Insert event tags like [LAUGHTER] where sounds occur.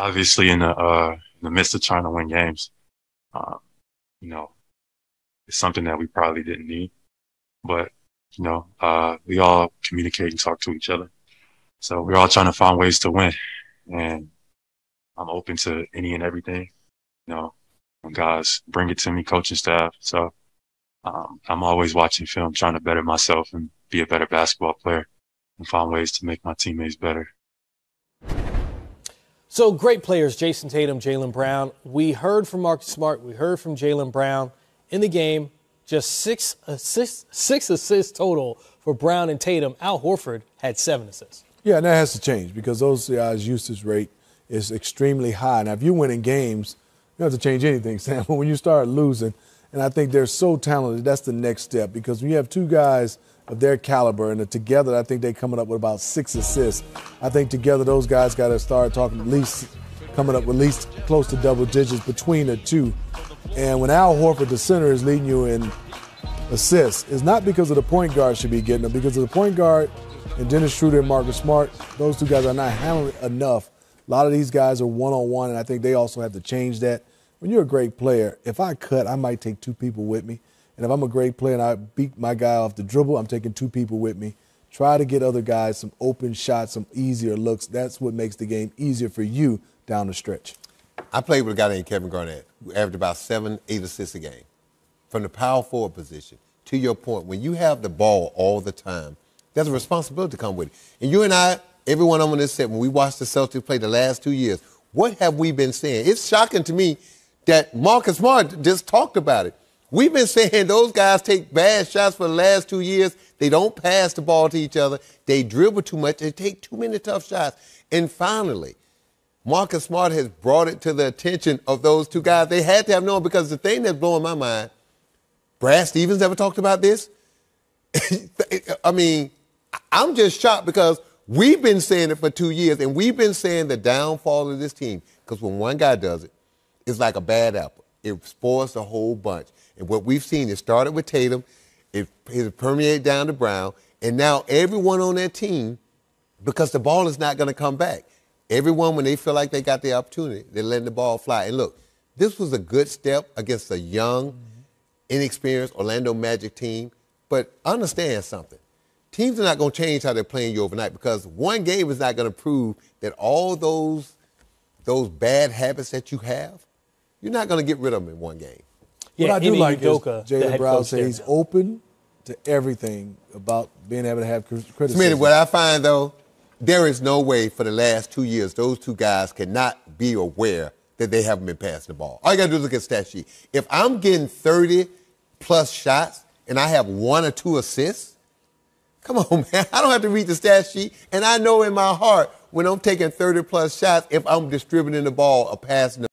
obviously in the uh, in the midst of trying to win games, uh, you know, it's something that we probably didn't need. But you know, uh, we all communicate and talk to each other, so we're all trying to find ways to win. And I'm open to any and everything. You know, guys bring it to me, coaching staff. So um, I'm always watching film, trying to better myself and be a better basketball player and find ways to make my teammates better. So great players, Jayson Tatum, Jaylen Brown. We heard from Marcus Smart. We heard from Jaylen Brown in the game. Just six assists, six assists total for Brown and Tatum. Al Horford had seven assists. Yeah, and that has to change because those guys' usage rate is extremely high. Now, if you're winning games, you don't have to change anything, [LAUGHS] Sam. But when you start losing, and I think they're so talented, that's the next step because when you have two guys – of their caliber, and together I think they're coming up with about six assists. I think together those guys got to start talking at least coming up with at least close to double digits between the two. And when Al Horford, the center, is leading you in assists, it's not because of the point guard should be getting them, because of the point guard and Dennis Schroder and Marcus Smart, those two guys are not handling enough. A lot of these guys are one on one, and I think they also have to change that. When you're a great player, if I cut, I might take two people with me. And if I'm a great player and I beat my guy off the dribble, I'm taking two people with me. Try to get other guys some open shots, some easier looks. That's what makes the game easier for you down the stretch. I played with a guy named Kevin Garnett, who averaged about seven, eight assists a game. From the power forward position, to your point, when you have the ball all the time, there's a responsibility to come with it. And you and I, everyone on this set, when we watched the Celtics play the last two years, what have we been saying? It's shocking to me that Marcus Smart just talked about it. We've been saying those guys take bad shots for the last two years. They don't pass the ball to each other. They dribble too much. They take too many tough shots. And finally, Marcus Smart has brought it to the attention of those two guys. They had to have known because the thing that's blowing my mind, Brad Stevens ever talked about this? [LAUGHS] I mean, I'm just shocked because we've been saying it for two years, and we've been saying the downfall of this team. Because when one guy does it, it's like a bad apple. It spoils the whole bunch. And what we've seen, it started with Tatum, it, it permeated down to Brown, and now everyone on that team, because the ball is not going to come back, everyone, when they feel like they got the opportunity, they're letting the ball fly. And look, this was a good step against a young, mm-hmm. inexperienced Orlando Magic team. But understand something. Teams are not going to change how they're playing you overnight because one game is not going to prove that all those those bad habits that you have, you're not going to get rid of him in one game. Yeah, what I do like Udoka, is Jaylen Brown says he's open to everything about being able to have criticism. Smitty, what I find though, there is no way for the last two years those two guys cannot be aware that they haven't been passing the ball. All you gotta do is look at the stat sheet. If I'm getting 30 plus shots and I have one or two assists, come on, [LAUGHS] man. I don't have to read the stat sheet. And I know in my heart when I'm taking 30 plus shots, if I'm distributing the ball or passing the